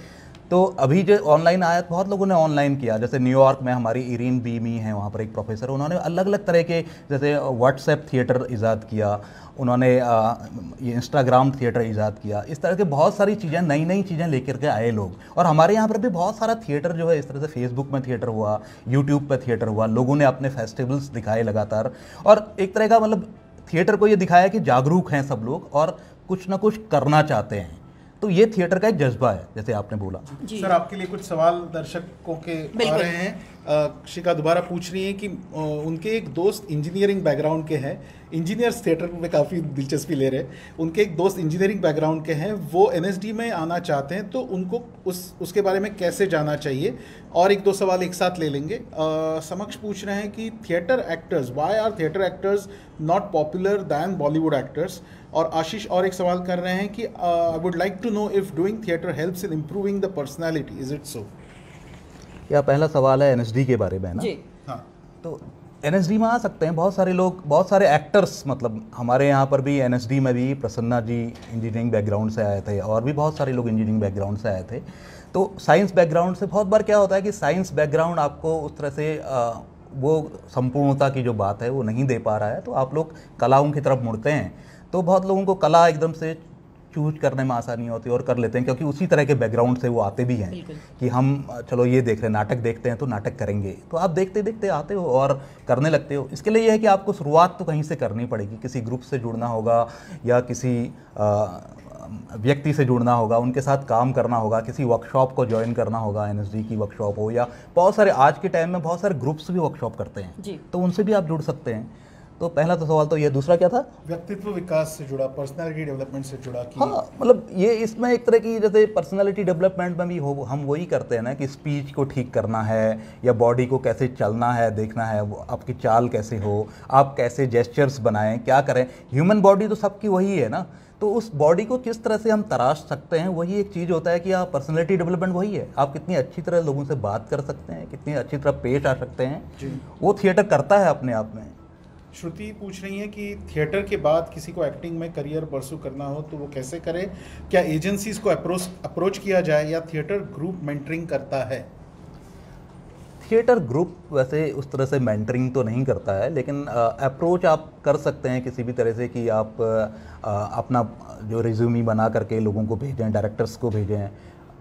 तो अभी जो ऑनलाइन आया तो बहुत लोगों ने ऑनलाइन किया। जैसे न्यूयॉर्क में हमारी इरीन बीमी है वहाँ पर एक प्रोफेसर उन्होंने अलग अलग तरह के जैसे व्हाट्सएप थिएटर ईजाद किया। उन्होंने ये इंस्टाग्राम थिएटर ईजाद किया। इस तरह के बहुत सारी चीज़ें नई नई चीज़ें लेकर के आए लोग। और हमारे यहाँ पर भी बहुत सारा थिएटर जो है, इस तरह से फेसबुक में थिएटर हुआ यूट्यूब पर थिएटर हुआ, लोगों ने अपने फेस्टिवल्स दिखाए लगातार। और एक तरह का मतलब थिएटर को ये दिखाया कि जागरूक हैं सब लोग और कुछ ना कुछ करना चाहते हैं। तो ये थिएटर का एक जज्बा है जैसे आपने बोला। सर आपके लिए कुछ सवाल दर्शकों के आ रहे हैं। शिका दोबारा पूछ रही है कि उनके एक दोस्त इंजीनियरिंग बैकग्राउंड के हैं। इंजीनियर्स थिएटर में काफ़ी दिलचस्पी ले रहे हैं। उनके एक दोस्त इंजीनियरिंग बैकग्राउंड के हैं। वो एनएसडी में आना चाहते हैं तो उनको उस उसके बारे में कैसे जाना चाहिए? और एक दो सवाल एक साथ ले लेंगे। समक्ष पूछ रहे हैं कि theatre actors why are theatre actors not popular than Bollywood actors और आशीष और एक सवाल कर रहे हैं कि I would like to know if doing theatre helps in improving the personality is it so या पहला सवाल है एनएसडी के बारे में ना? जी। हाँ। तो एनएसडी में आ सकते हैं बहुत सारे लोग बहुत सारे एक्टर्स मतलब हमारे यहाँ पर भी एनएसडी में भी प्रसन्ना जी इंजीनियरिंग बैकग्राउंड से आए थे और भी बहुत सारे लोग इंजीनियरिंग बैकग्राउंड से आए थे। तो साइंस बैकग्राउंड से बहुत बार क्या होता है कि साइंस बैकग्राउंड आपको उस तरह से अ, वो संपूर्णता की जो बात है वो नहीं दे पा रहा है। तो आप लोग कलाओं की तरफ़ मुड़ते हैं। तो बहुत लोगों को कला एकदम से चूज़ करने में आसानी होती है और कर लेते हैं क्योंकि उसी तरह के बैकग्राउंड से वो आते भी हैं कि हम चलो ये देख रहे हैं नाटक देखते हैं तो नाटक करेंगे। तो आप देखते देखते आते हो और करने लगते हो। इसके लिए यह है कि आपको शुरुआत तो कहीं से करनी पड़ेगी किसी ग्रुप से जुड़ना होगा या किसी व्यक्ति से जुड़ना होगा उनके साथ काम करना होगा किसी वर्कशॉप को ज्वाइन करना होगा एनएसडी की वर्कशॉप हो या बहुत सारे आज के टाइम में बहुत सारे ग्रुप्स भी वर्कशॉप करते हैं। तो उनसे भी आप जुड़ सकते हैं। तो पहला तो सवाल तो ये दूसरा क्या था? व्यक्तित्व विकास से जुड़ा पर्सनालिटी डेवलपमेंट से जुड़ा कि हाँ मतलब ये इसमें एक तरह की जैसे पर्सनालिटी डेवलपमेंट में भी हो हम वही करते हैं ना कि स्पीच को ठीक करना है या बॉडी को कैसे चलना है देखना है आपकी चाल कैसे हो आप कैसे जेस्चर्स बनाएँ क्या करें। ह्यूमन बॉडी तो सबकी वही है ना। तो उस बॉडी को किस तरह से हम तराश सकते हैं वही एक चीज़ होता है कि आप पर्सनैलिटी डेवलपमेंट वही है। आप कितनी अच्छी तरह लोगों से बात कर सकते हैं कितनी अच्छी तरह पेश आ सकते हैं। वो थिएटर करता है अपने आप में। श्रुति पूछ रही है कि थिएटर के बाद किसी को एक्टिंग में करियर परसू करना हो तो वो कैसे करे? क्या एजेंसीज को अप्रोच अप्रोच किया जाए या थिएटर ग्रुप मेंटरिंग करता है? थिएटर ग्रुप वैसे उस तरह से मेंटरिंग तो नहीं करता है लेकिन अप्रोच आप कर सकते हैं किसी भी तरह से कि आप अ, अपना जो रिज्यूमी बना करके लोगों को भेजें डायरेक्टर्स को भेजें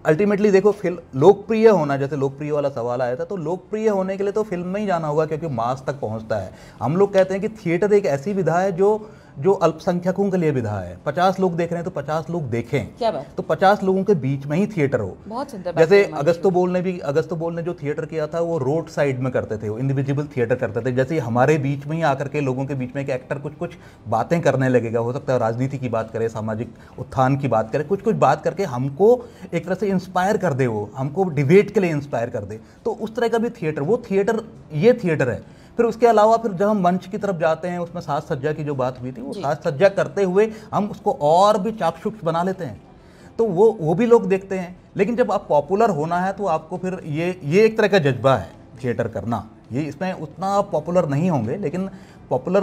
अल्टीमेटली देखो फ़िल्म लोकप्रिय होना, जैसे लोकप्रिय वाला सवाल आया था तो लोकप्रिय होने के लिए तो फ़िल्म में ही जाना होगा, क्योंकि मास तक पहुँचता है। हम लोग कहते हैं कि थिएटर एक ऐसी विधा है जो जो अल्पसंख्यकों के लिए विधा है पचास लोग देख रहे हैं तो पचास लोग देखें। क्या बात? तो पचास लोगों के बीच में ही थिएटर हो। बहुत सुंदर जैसे अगस्तो बोल ने भी अगस्तो बोल ने जो थिएटर किया था वो रोड साइड में करते थे वो इंडिविजुअल थिएटर करते थे। जैसे हमारे बीच में ही आकर के लोगों के बीच में एक एक्टर कुछ कुछ बातें करने लगेगा हो सकता है राजनीति की बात करे सामाजिक उत्थान की बात करे कुछ कुछ बात करके हमको एक तरह से इंस्पायर कर दे वो हमको डिबेट के लिए इंस्पायर कर दे। तो उस तरह का भी थिएटर वो थिएटर ये थिएटर है। फिर उसके अलावा फिर जब हम मंच की तरफ़ जाते हैं उसमें साज सज्जा की जो बात हुई थी वो। साज सज्जा करते हुए हम उसको और भी चाकचुक बना लेते हैं। तो वो वो भी लोग देखते हैं। लेकिन जब आप पॉपुलर होना है तो आपको फिर ये ये एक तरह का जज्बा है थिएटर करना। ये इसमें उतना पॉपुलर नहीं होंगे लेकिन पॉपुलर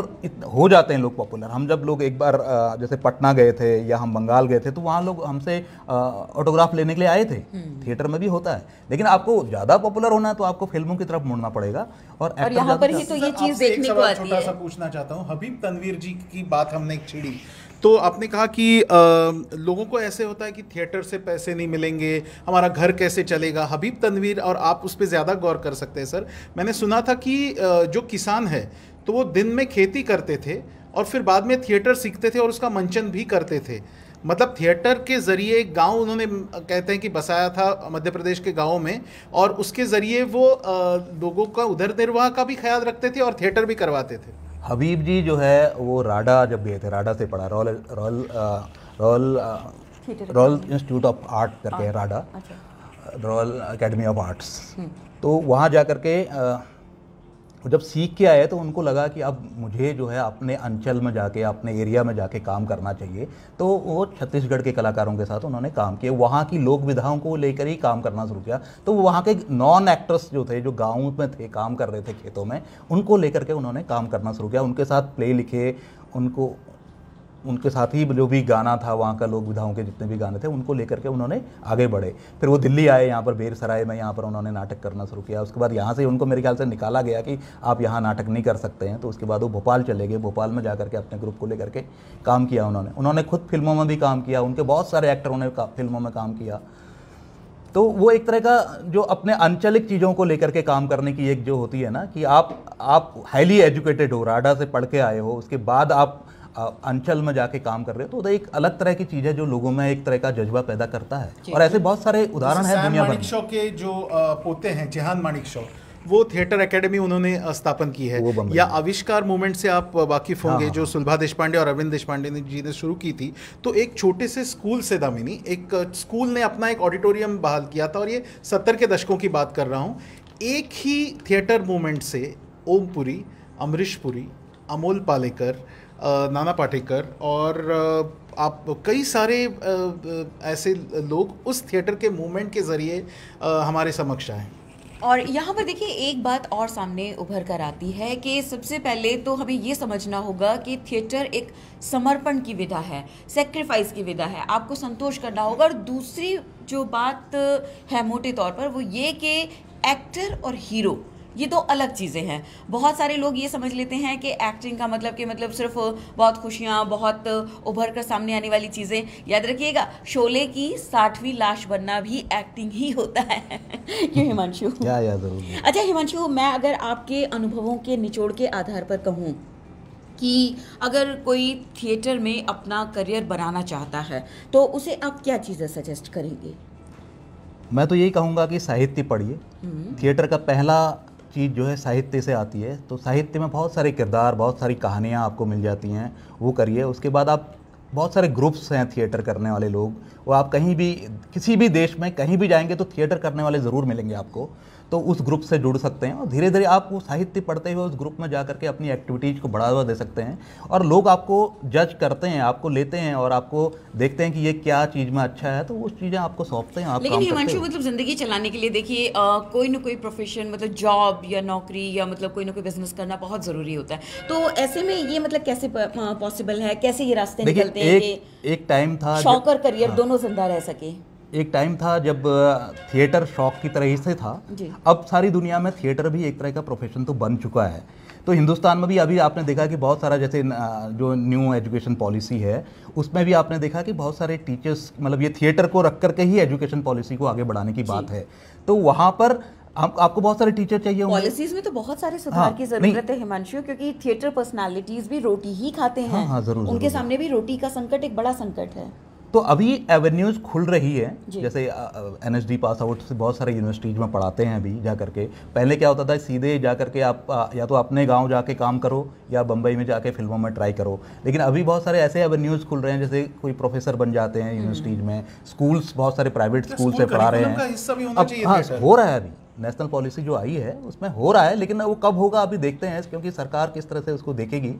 हो जाते हैं लोग पॉपुलर हम जब लोग एक बार जैसे पटना गए थे या हम बंगाल गए थे तो वहाँ लोग हमसे ऑटोग्राफ लेने के लिए आए थे। थिएटर में भी होता है। लेकिन आपको ज़्यादा पॉपुलर होना है तो आपको फ़िल्मों की तरफ़ मुड़ना पड़ेगा। और और यहाँ पर ही तो ये चीज़ देखने को आती छोटा सा है। पूछना चाहता हूँ। हबीब तनवीर जी की बात हमने छिड़ी। तो आपने कहा कि अ, लोगों को ऐसे होता है कि थिएटर से पैसे नहीं मिलेंगे हमारा घर कैसे चलेगा? हबीब तनवीर और आप उस पर ज़्यादा गौर कर सकते हैं सर। मैंने सुना था कि अ, जो किसान है तो वो दिन में खेती करते थे और फिर बाद में थिएटर सीखते थे और उसका मंचन भी करते थे। मतलब थिएटर के ज़रिए एक गाँव उन्होंने कहते हैं कि बसाया था मध्य प्रदेश के गाँवों में और उसके ज़रिए वो लोगों का उधर निर्वाह का भी ख्याल रखते थे और थिएटर भी करवाते थे। हबीब जी जो है वो राडा जब गए थे राडा से पढ़ा Royal Royal Royal Royal Institute of Art करके है राडा अच्छा। Royal Academy of Arts. तो वहाँ जा कर के अ, वो जब सीख के आए तो उनको लगा कि अब मुझे जो है अपने अंचल में जाके अपने एरिया में जाके काम करना चाहिए। तो वो छत्तीसगढ़ के कलाकारों के साथ उन्होंने काम किया। वहाँ की लोक विधाओं को लेकर ही काम करना शुरू किया। तो वहाँ के नॉन एक्टर्स जो थे जो गाँव में थे काम कर रहे थे खेतों में उनको लेकर के उन्होंने काम करना शुरू किया। उनके साथ प्ले लिखे उनको उनके साथ ही जो भी गाना था, वहाँ का लोक विधाओं के जितने भी गाने थे, उनको लेकर के उन्होंने आगे बढ़े। फिर वो दिल्ली आए, यहाँ पर बेरसराय में यहाँ पर उन्होंने नाटक करना शुरू किया। उसके बाद यहाँ से उनको मेरे ख्याल से निकाला गया कि आप यहाँ नाटक नहीं कर सकते हैं। तो उसके बाद वो भोपाल चले गए। भोपाल में जा के अपने ग्रुप को लेकर के काम किया उन्होंने। उन्होंने खुद फ़िल्मों में भी काम किया। उनके बहुत सारे एक्टरों ने फ़िल्मों में काम किया। तो वो एक तरह का जो अपने आंचलिक चीज़ों को लेकर के काम करने की एक जो होती है ना कि आप आप हाईली एजुकेटेड हो, राडा से पढ़ के आए हो, उसके बाद आप अंचल में जाके काम कर रहे हो तो वो एक अलग तरह की चीज़ है जो लोगों में एक तरह का जज्बा पैदा करता है। और ऐसे बहुत सारे उदाहरण है दुनिया भर के जो पोते हैं जेहान माणिक शॉ वो थिएटर एकेडमी उन्होंने स्थापन की है। या आविष्कार मूवमेंट से आप वाकिफ हाँ, होंगे हाँ, जो सुलभा देशपांडे और अरविंद देशपांडे ने जी ने शुरू की थी तो एक छोटे से स्कूल से दामिनी एक स्कूल ने अपना एक ऑडिटोरियम बहाल किया था और ये सत्तर के दशकों की बात कर रहा हूँ। एक ही थिएटर मूवमेंट से ओमपुरी अमरीश पुरी अमोल पालेकर नाना पाटेकर और आप कई सारे ऐसे लोग उस थिएटर के मूवमेंट के ज़रिए हमारे समक्ष आए। और यहाँ पर देखिए, एक बात और सामने उभर कर आती है कि सबसे पहले तो हमें ये समझना होगा कि थिएटर एक समर्पण की विधा है सेक्रीफाइस की विधा है। आपको संतोष करना होगा। और दूसरी जो बात है मोटे तौर पर, वो ये कि एक्टर और हीरो ये दो अलग चीज़ें हैं। बहुत सारे लोग ये समझ लेते हैं कि एक्टिंग का मतलब कि मतलब सिर्फ़ बहुत खुशियाँ बहुत उभर कर सामने आने वाली चीज़ें। याद रखिएगा शोले की साठवीं लाश बनना भी एक्टिंग ही होता है। क्यों हिमांशु? या या ज़रूर अच्छा हिमांशु मैं अगर आपके अनुभवों के निचोड़ के आधार पर कहूँ कि अगर कोई थिएटर में अपना करियर बनाना चाहता है तो उसे आप क्या चीज़ें सजेस्ट करेंगे? मैं तो यही कहूँगा कि साहित्य पढ़िए। हम्म, थिएटर का पहला चीज़ जो है साहित्य से आती है तो साहित्य में बहुत सारे किरदार, बहुत सारी कहानियाँ आपको मिल जाती हैं, वो करिए। उसके बाद आप बहुत सारे ग्रुप्स हैं थिएटर करने वाले लोग वो आप कहीं भी किसी भी देश में कहीं भी जाएँगे तो थिएटर करने वाले ज़रूर मिलेंगे आपको। तो उस ग्रुप से जुड़ सकते हैं और धीरे धीरे आप वो साहित्य पढ़ते हुए उस ग्रुप में जा करके अपनी एक्टिविटीज़ को बढ़ावा दे सकते हैं। और लोग आपको जज करते हैं आपको लेते हैं और आपको देखते हैं कि ये क्या चीज़ में अच्छा है तो वो चीज़ें आपको सौंपते हैं आप लेकिन हिमांशु मतलब ज़िंदगी चलाने के लिए देखिए कोई ना कोई प्रोफेशन मतलब जॉब या नौकरी या मतलब कोई ना कोई बिज़नेस करना बहुत ज़रूरी होता है। तो ऐसे में ये मतलब कैसे पॉसिबल है? कैसे ये रास्ते निकलते हैं एक टाइम था शौक और करियर हाँ, दोनों ज़िंदा रह सके। एक टाइम था जब थिएटर शौक की तरह ही से था। अब सारी दुनिया में थिएटर भी एक तरह का प्रोफेशन तो बन चुका है। तो हिंदुस्तान में भी अभी आपने देखा कि बहुत सारा जैसे जो न्यू एजुकेशन पॉलिसी है उसमें भी आपने देखा कि बहुत सारे टीचर्स मतलब ये थिएटर को रख करके ही एजुकेशन पॉलिसी को आगे बढ़ाने की बात है। तो वहाँ पर आप, आपको बहुत सारे टीचर चाहिए पॉलिसीज़ में तो बहुत सारे सुधार हाँ, की ज़रूरत है हिमांशु क्योंकि थिएटर पर्सनालिटीज भी रोटी ही खाते हैं। हाँ, हाँ, ज़रूर, उनके ज़रूर। सामने भी रोटी का संकट एक बड़ा संकट है। तो अभी एवेन्यूज खुल रही है। जैसे N S D pass out से बहुत सारे यूनिवर्सिटीज में पढ़ाते हैं अभी जा करके पहले क्या होता था सीधे जा करके आप आ, या तो अपने गाँव जाके काम करो या बम्बई में जाके फ़िल्मों में ट्राई करो। लेकिन अभी बहुत सारे ऐसे एवेन्यूज खुल रहे हैं जैसे कोई प्रोफेसर बन जाते हैं यूनिवर्सिटीज में। स्कूल्स बहुत सारे प्राइवेट स्कूल से पढ़ा रहे हैं। हिस्सा भी होना अब चाहिए हाँ हो रहा है अभी। नेशनल पॉलिसी जो आई है उसमें हो रहा है लेकिन वो कब होगा अभी देखते हैं क्योंकि सरकार किस तरह से उसको देखेगी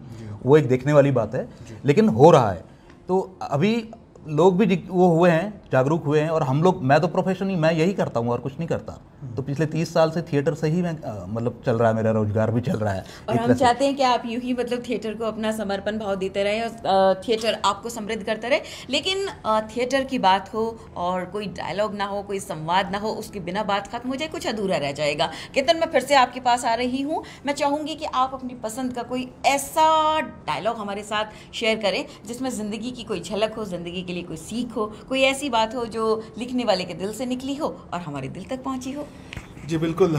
वो एक देखने वाली बात है लेकिन हो रहा है। तो अभी लोग भी वो हुए हैं जागरूक हुए हैं और हम लोग मैं तो प्रोफेशन ही मैं यही करता हूँ और कुछ नहीं करता। तो पिछले तीस साल से थिएटर से ही मैं मतलब चल रहा है मेरा रोज़गार भी चल रहा है। और हम चाहते हैं कि आप यूँ ही मतलब थिएटर को अपना समर्पण भाव देते रहें और थिएटर आपको समृद्ध करता रहे। लेकिन थिएटर की बात हो और कोई डायलॉग ना हो कोई संवाद ना हो उसके बिना बात खत्म हो जाए कुछ अधूरा रह जाएगा। केतन मैं फिर से आपके पास आ रही हूँ। मैं चाहूँगी कि आप अपनी पसंद का कोई ऐसा डायलॉग हमारे साथ शेयर करें जिसमें ज़िंदगी की कोई झलक हो ज़िंदगी के लिए कोई सीख हो कोई ऐसी बात हो जो लिखने वाले के दिल से निकली हो और हमारे दिल तक पहुँची हो। जी बिल्कुल।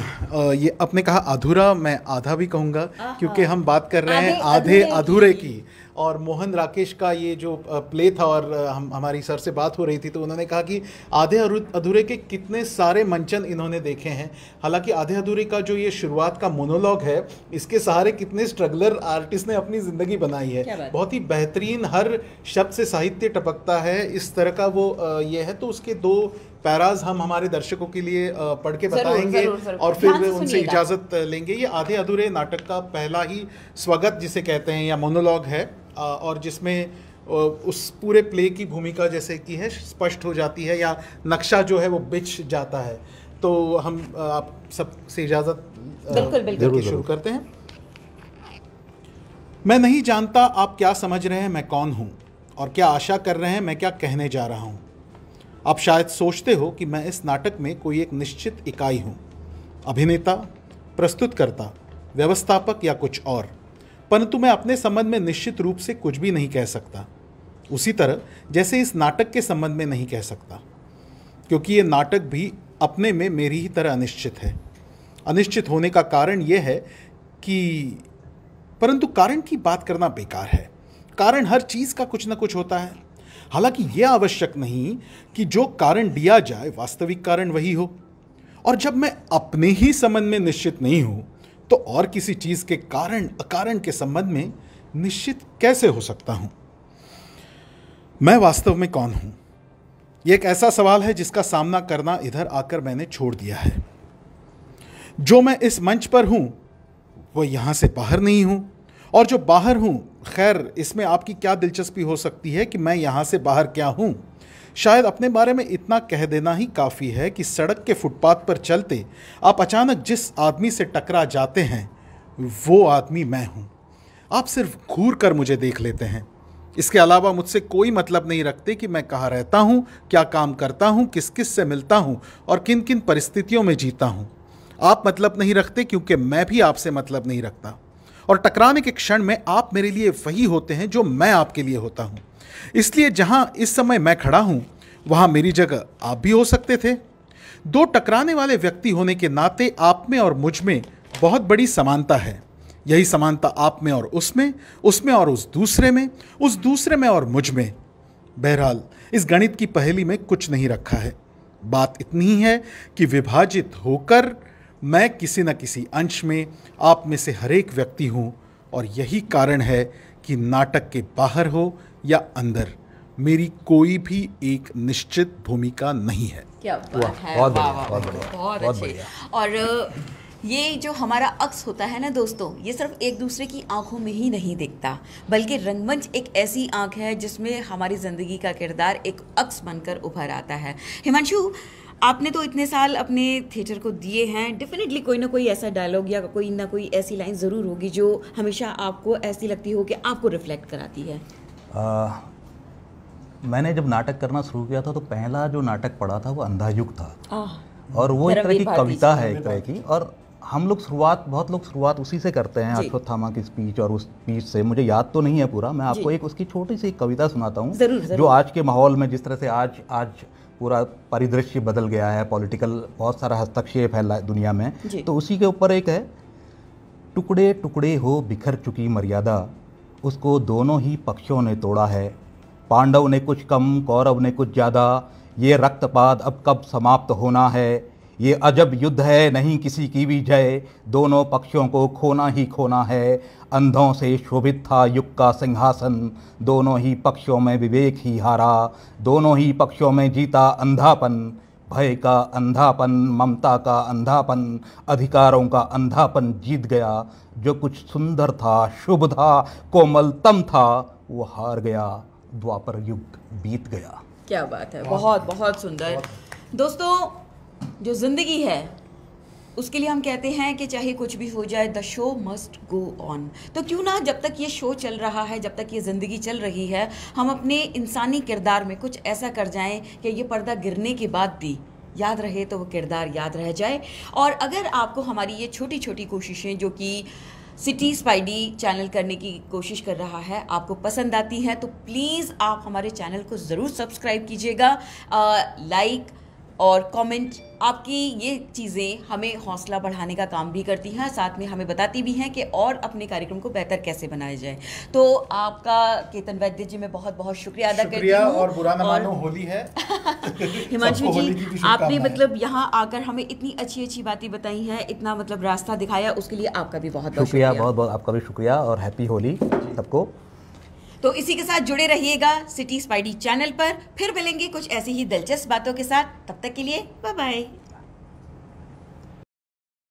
ये अपने कहा अधूरा मैं आधा भी कहूँगा क्योंकि हम बात कर रहे हैं आधे अधूरे अधूरे की। और मोहन राकेश का ये जो प्ले था और हम हमारी सर से बात हो रही थी तो उन्होंने कहा कि आधे अधूरे के कितने सारे मंचन इन्होंने देखे हैं। हालाँकि आधे अधूरे का जो ये शुरुआत का मोनोलॉग है इसके सहारे कितने स्ट्रगलर आर्टिस्ट ने अपनी ज़िंदगी बनाई है। बहुत ही बेहतरीन हर शब्द से साहित्य टपकता है इस तरह का वो ये है। तो उसके दो पैराज हम हमारे दर्शकों के लिए पढ़ के बताएँगे ज़रूर, ज़रूर। और फिर उनसे इजाज़त लेंगे। ये आधे अधूरे नाटक का पहला ही स्वागत जिसे कहते हैं या मोनोलॉग है। और जिसमें उस पूरे प्ले की भूमिका जैसे कि है स्पष्ट हो जाती है या नक्शा जो है वो बिछ जाता है। तो हम आप सबसे इजाज़त बिल्कुल, बिल्कुल। शुरू करते हैं। मैं नहीं जानता आप क्या समझ रहे हैं मैं कौन हूँ और क्या आशा कर रहे हैं मैं क्या कहने जा रहा हूँ। आप शायद सोचते हो कि मैं इस नाटक में कोई एक निश्चित इकाई हूँ। अभिनेता प्रस्तुतकर्ता व्यवस्थापक या कुछ और। परंतु मैं अपने संबंध में निश्चित रूप से कुछ भी नहीं कह सकता। उसी तरह, जैसे इस नाटक के संबंध में नहीं कह सकता, क्योंकि ये नाटक भी अपने में मेरी ही तरह अनिश्चित है। अनिश्चित होने का कारण यह है कि, परंतु कारण की बात करना बेकार है। कारण हर चीज़ का कुछ ना कुछ होता है। हालाँकि यह आवश्यक नहीं कि जो कारण दिया जाए, वास्तविक कारण वही हो। और जब मैं अपने ही संबंध में निश्चित नहीं हूँ तो और किसी चीज़ के कारण, अकारण के संबंध में निश्चित कैसे हो सकता हूँ? मैं वास्तव में कौन हूँ? यह एक ऐसा सवाल है जिसका सामना करना इधर आकर मैंने छोड़ दिया है। जो मैं इस मंच पर हूँ, वो यहाँ से बाहर नहीं हूँ। और जो बाहर हूँ, खैर, इसमें आपकी क्या दिलचस्पी हो सकती है कि मैं यहाँ से बाहर क्या हूँ? शायद अपने बारे में इतना कह देना ही काफ़ी है कि सड़क के फुटपाथ पर चलते आप अचानक जिस आदमी से टकरा जाते हैं, वो आदमी मैं हूँ। आप सिर्फ़ घूर कर मुझे देख लेते हैं। इसके अलावा मुझसे कोई मतलब नहीं रखते कि मैं कहाँ रहता हूँ, क्या काम करता हूँ किस किस से मिलता हूँ और किन किन परिस्थितियों में जीता हूँ। आप मतलब नहीं रखते क्योंकि मैं भी आपसे मतलब नहीं रखता। और टकराने के क्षण में आप मेरे लिए वही होते हैं जो मैं आपके लिए होता हूँ। इसलिए जहाँ इस समय मैं खड़ा हूँ, वहाँ मेरी जगह आप भी हो सकते थे। दो टकराने वाले व्यक्ति होने के नाते आप में और मुझमें बहुत बड़ी समानता है। यही समानता आप में और उसमें उसमें और उस दूसरे में, उस दूसरे में और मुझमें। बहरहाल, इस गणित की पहेली में कुछ नहीं रखा है। बात इतनी ही है कि विभाजित होकर मैं किसी न किसी अंश में आप में से हरेक व्यक्ति हूँ और यही कारण है कि नाटक के बाहर हो या अंदर मेरी कोई भी एक निश्चित भूमिका नहीं है। क्या बात है बहुत बढ़िया, बहुत बढ़िया, बहुत बहुत बढ़िया। और ये जो हमारा अक्स होता है ना दोस्तों ये सिर्फ़ एक दूसरे की आँखों में ही नहीं दिखता बल्कि रंगमंच एक ऐसी आँख है जिसमें हमारी ज़िंदगी का किरदार एक अक्स बनकर उभर आता है। हिमांशु आपने तो इतने साल अपने थिएटर को दिए हैं डेफिनेटली कोई ना कोई ऐसा डायलॉग या कोई ना कोई ऐसी लाइन ज़रूर होगी जो हमेशा आपको ऐसी लगती हो कि आपको रिफ्लेक्ट कराती है। आ, मैंने जब नाटक करना शुरू किया था तो पहला जो नाटक पढ़ा था वो अंधा युग था और वो एक तरह की कविता है एक तरह की। और हम लोग शुरुआत बहुत लोग शुरुआत उसी से करते हैं जी। अश्वत्थामा की स्पीच और उस स्पीच से। मुझे याद तो नहीं है पूरा मैं आपको एक उसकी छोटी सी कविता सुनाता हूँ। जो आज के माहौल में जिस तरह से आज आज पूरा परिदृश्य बदल गया है पॉलिटिकल बहुत सारा हस्तक्षेप है दुनिया में। तो उसी के ऊपर एक है टुकड़े टुकड़े हो बिखर चुकी मर्यादा। उसको दोनों ही पक्षों ने तोड़ा है। पांडव ने कुछ कम, कौरव ने कुछ ज़्यादा। ये रक्तपात अब कब समाप्त होना है? ये अजब युद्ध है, नहीं किसी की भी जय। दोनों पक्षों को खोना ही खोना है। अंधों से शोभित था युग का सिंहासन। दोनों ही पक्षों में विवेक ही हारा। दोनों ही पक्षों में जीता अंधापन। भय का अंधापन ममता का अंधापन अधिकारों का अंधापन जीत गया। जो कुछ सुंदर था शुभ था कोमलतम था वो हार गया। द्वापर युग बीत गया। क्या बात है बहुत बहुत सुंदर। दोस्तों जो ज़िंदगी है उसके लिए हम कहते हैं कि चाहे कुछ भी हो जाए the show must go on तो क्यों ना जब तक ये शो चल रहा है, जब तक ये ज़िंदगी चल रही है, हम अपने इंसानी किरदार में कुछ ऐसा कर जाएँ कि ये पर्दा गिरने के बाद भी याद रहे तो वो किरदार याद रह जाए। और अगर आपको हमारी ये छोटी छोटी कोशिशें जो कि सिटी स्पाइडी चैनल करने की कोशिश कर रहा है, आपको पसंद आती हैं तो प्लीज़ आप हमारे चैनल को ज़रूर सब्सक्राइब कीजिएगा। लाइक और कमेंट आपकी ये चीज़ें हमें हौसला बढ़ाने का काम भी करती हैं साथ में हमें बताती भी हैं कि और अपने कार्यक्रम को बेहतर कैसे बनाया जाए। तो आपका केतन वैद्य जी मैं बहुत बहुत शुक्रिया अदा करती हूँ और बुरा न और- मानो होली है। हिमांशु जी आपने मतलब यहाँ आकर हमें इतनी अच्छी अच्छी बातें बताई हैं इतना मतलब रास्ता दिखाया उसके लिए आपका भी बहुत बहुत शुक्रिया बहुत बहुत आपका भी शुक्रिया और हैप्पी होली सबको। तो इसी के साथ जुड़े रहिएगा सिटी स्पाइडी चैनल पर। फिर मिलेंगे कुछ ऐसी ही दिलचस्प बातों के साथ। तब तक के लिए बाय बाय